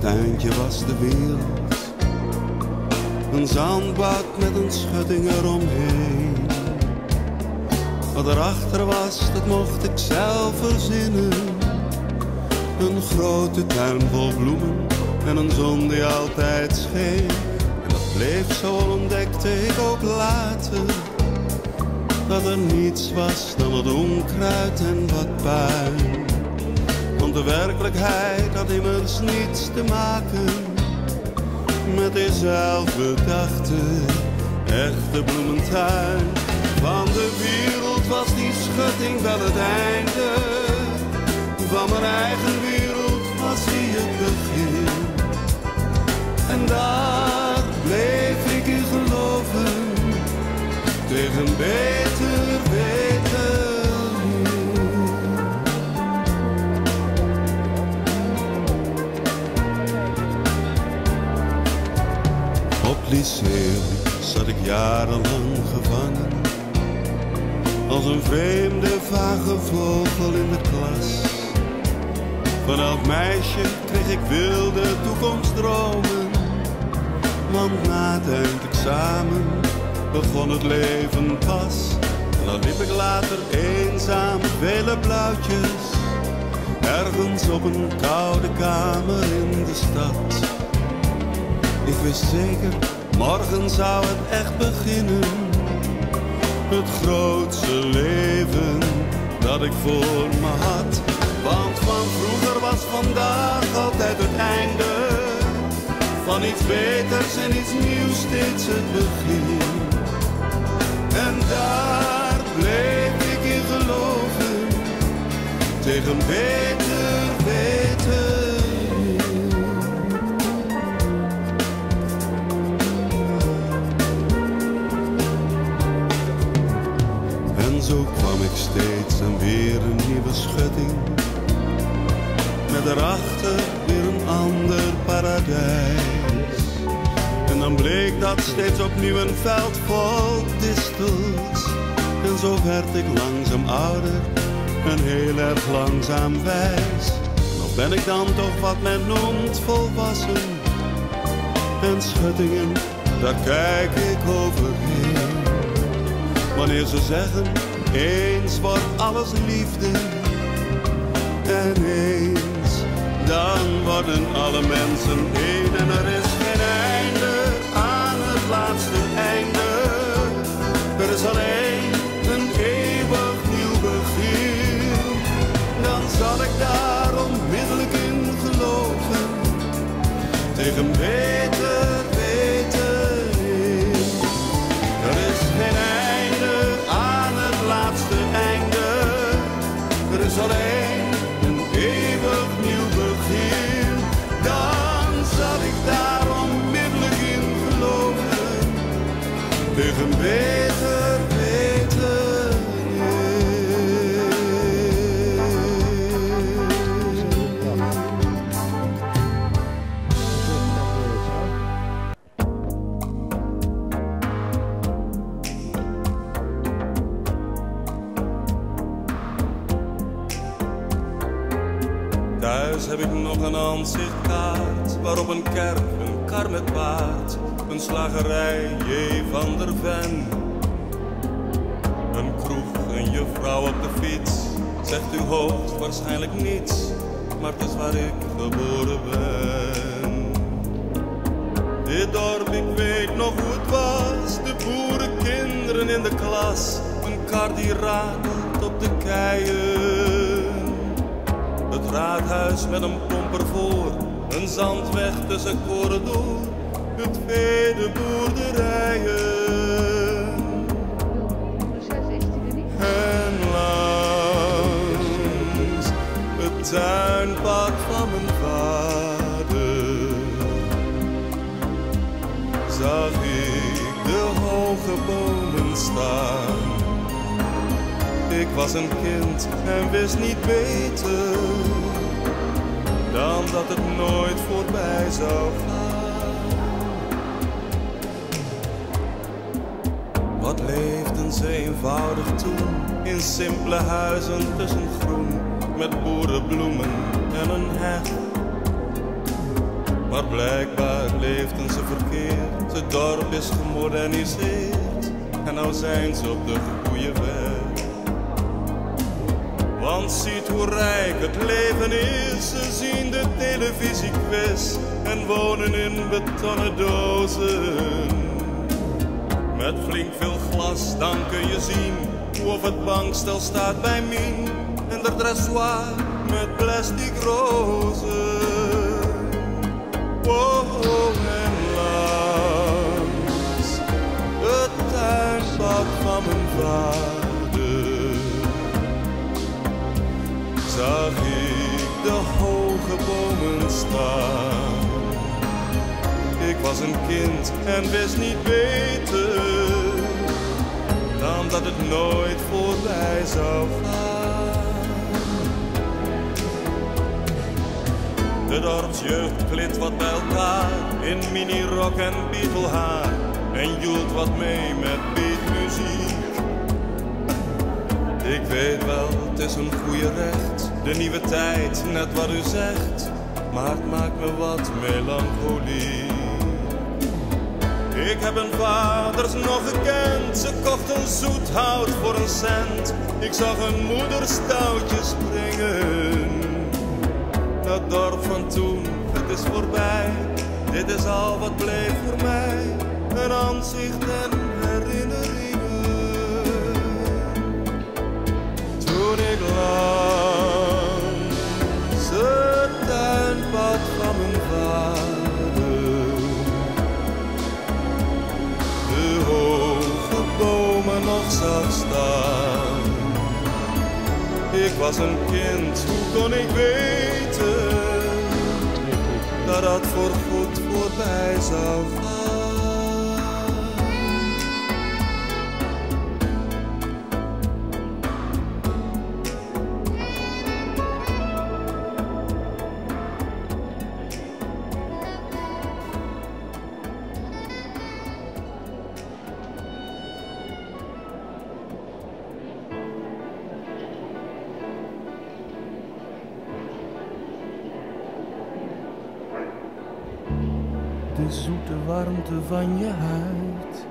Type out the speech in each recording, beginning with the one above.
tuintje was de wereld. Een zandbak met een schutting eromheen. Wat erachter was, dat mocht ik zelf verzinnen. Een grote tuin vol bloemen en een zon die altijd scheen. En dat bleef zo ontdekte ik ook later. Dat er niets was dan wat onkruid en wat puin. Want de werkelijkheid had immers niets te maken met die zelfbedachte echte bloementuin. Van de wereld was die schutting wel het einde. Van mijn eigen wereld was die het begin. En daar bleef ik in geloven, tegen beter jarenlang gevangen. Als een vreemde vage vogel in de klas. Van elk meisje kreeg ik wilde toekomstdromen. Want na het eindexamen begon het leven pas. En dan liep ik later eenzaam vele blauwtjes. Ergens op een koude kamer in de stad. Ik wist zeker, morgen zou het echt beginnen. Het grootste leven dat ik voor me had. Want van vroeger was vandaag altijd het einde. Van iets beters en iets nieuws steeds het begin. En daar bleef ik in geloven. Tegen beter steeds en weer een nieuwe schutting. Met daarachter weer een ander paradijs. En dan bleek dat steeds opnieuw een veld vol distels. En zo werd ik langzaam ouder en heel erg langzaam wijs. Nog ben ik dan toch wat men noemt volwassen. En schuttingen, daar kijk ik overheen. Wanneer ze zeggen, eens wordt alles liefde. En eens, dan worden alle mensen één. En er is geen einde aan het laatste einde. Er is alleen slagerij, J. van der Ven. Een kroeg, een juffrouw op de fiets, zegt uw hoofd waarschijnlijk niets, maar het is waar ik geboren ben. Dit dorp, ik weet nog hoe het was, de boerenkinderen in de klas, een kar die ratelt op de keien. Het raadhuis met een pomper voor, een zandweg tussen koren door, het vee de boerderijen. En langs het tuinpad van mijn vader zag ik de hoge bomen staan. Ik was een kind en wist niet beter dan dat het nooit voorbij zou gaan. Leefden ze eenvoudig toen in simpele huizen tussen groen met boerenbloemen en een heg. Maar blijkbaar leefden ze verkeerd. Het dorp is gemoderniseerd en nou zijn ze op de goede weg. Want ziet hoe rijk het leven is. Ze zien de televisiequiz en wonen in betonnen dozen. Met flink veel glas, dan kun je zien hoe of het bankstel staat bij Mien. En de dressoir met plastic rozen. Oh, en langs het tuinbad van mijn vader zag ik de hoge bomen staan. Was een kind en wist niet beter dan dat het nooit voorbij zou gaan. De dorpsjeugd klit wat bij elkaar in minirok en beetlehaar en joelt wat mee met beatmuziek. Ik weet wel, het is een goede recht, de nieuwe tijd, net wat u zegt, maar het maakt me wat melancholie. Ik heb een vaders nog gekend, ze kocht een zoet hout voor een cent. Ik zag een moeder stoutjes springen. Dat dorp van toen, het is voorbij, dit is al wat bleef voor mij. Een aanzicht en herinneringen. Toen ik langs was een kind, hoe kon ik weten dat dat voor goed voorbij zou gaan? Zoete warmte van je huid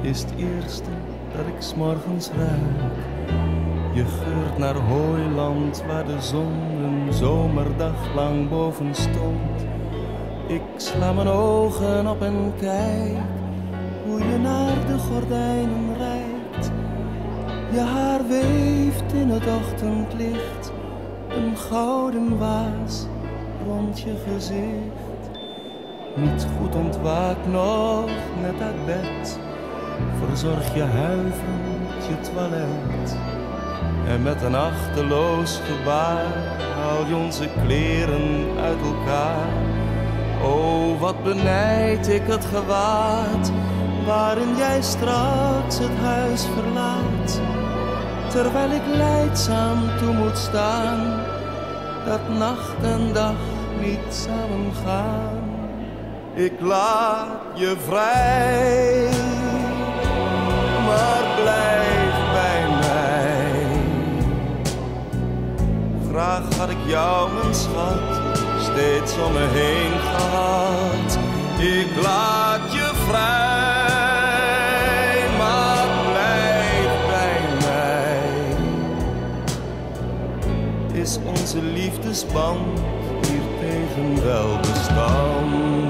is het eerste dat ik s'morgens ruik. Je geurt naar hooiland waar de zon een zomerdag lang boven stond. Ik sla mijn ogen op en kijk hoe je naar de gordijnen reikt. Je haar weeft in het ochtendlicht, een gouden waas rond je gezicht. Niet goed ontwaakt nog, net uit bed, verzorg je huiverend je toilet. En met een achterloos gebaar haal je onze kleren uit elkaar. Oh, wat benijd ik het gewaad waarin jij straks het huis verlaat. Terwijl ik leidzaam toe moet staan, dat nacht en dag niet samen gaan. Ik laat je vrij, maar blijf bij mij. Graag had ik jou, mijn schat, steeds om me heen gehad. Ik laat je vrij, maar blijf bij mij. Is onze liefdesband hier tegen wel bestand?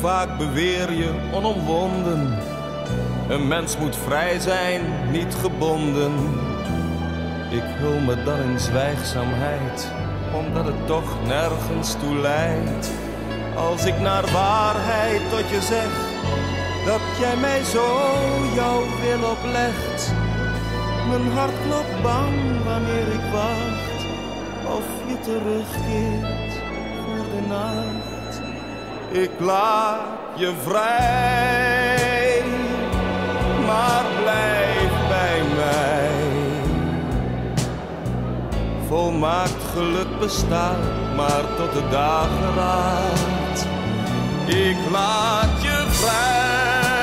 Vaak beweer je onomwonden. Een mens moet vrij zijn, niet gebonden. Ik hul me dan in zwijgzaamheid, omdat het toch nergens toe leidt. Als ik naar waarheid tot je zeg dat jij mij zo jouw wil oplegt. Mijn hart klopt bang wanneer ik wacht, of je terugkeert voor de nacht ik laat je vrij, maar blijf bij mij. Volmaakt geluk bestaat, maar tot de dageraad. Ik laat je vrij,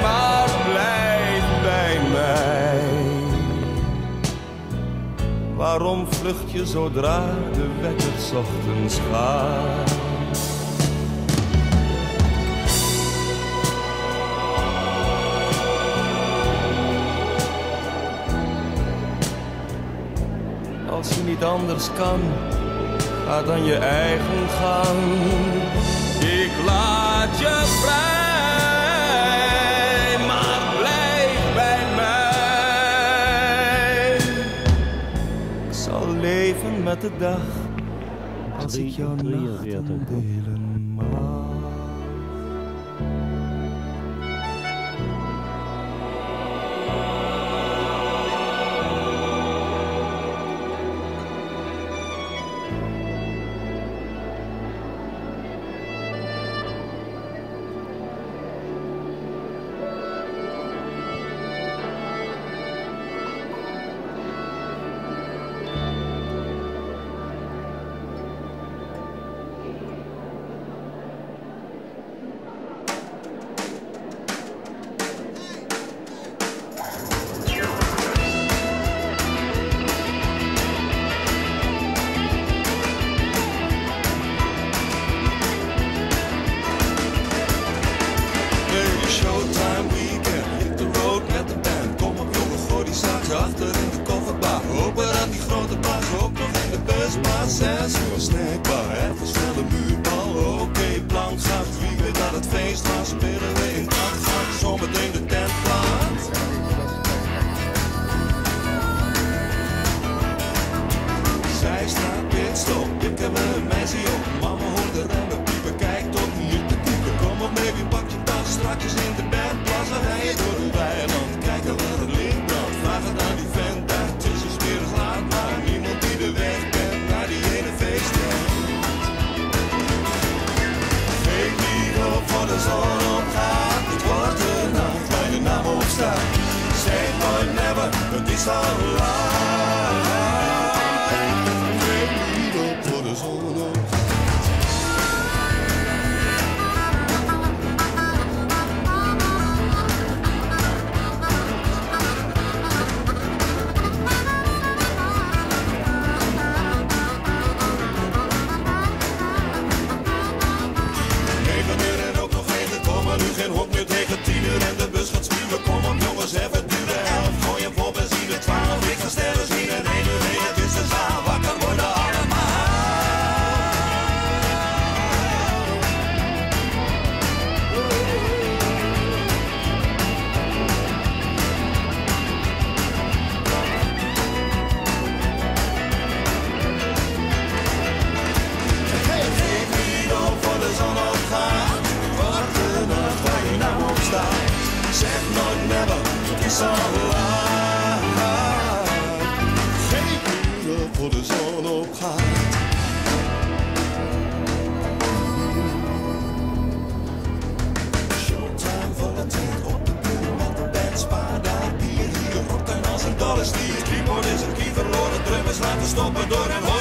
maar blijf bij mij. Waarom vlucht je zodra de wekker ochtends gaat? als je niet anders kan, ga dan je eigen gang. Ik laat je vrij, maar blijf bij mij. Ik zal leven met de dag als ik jou nachten delen. always lost be. so long. poupadora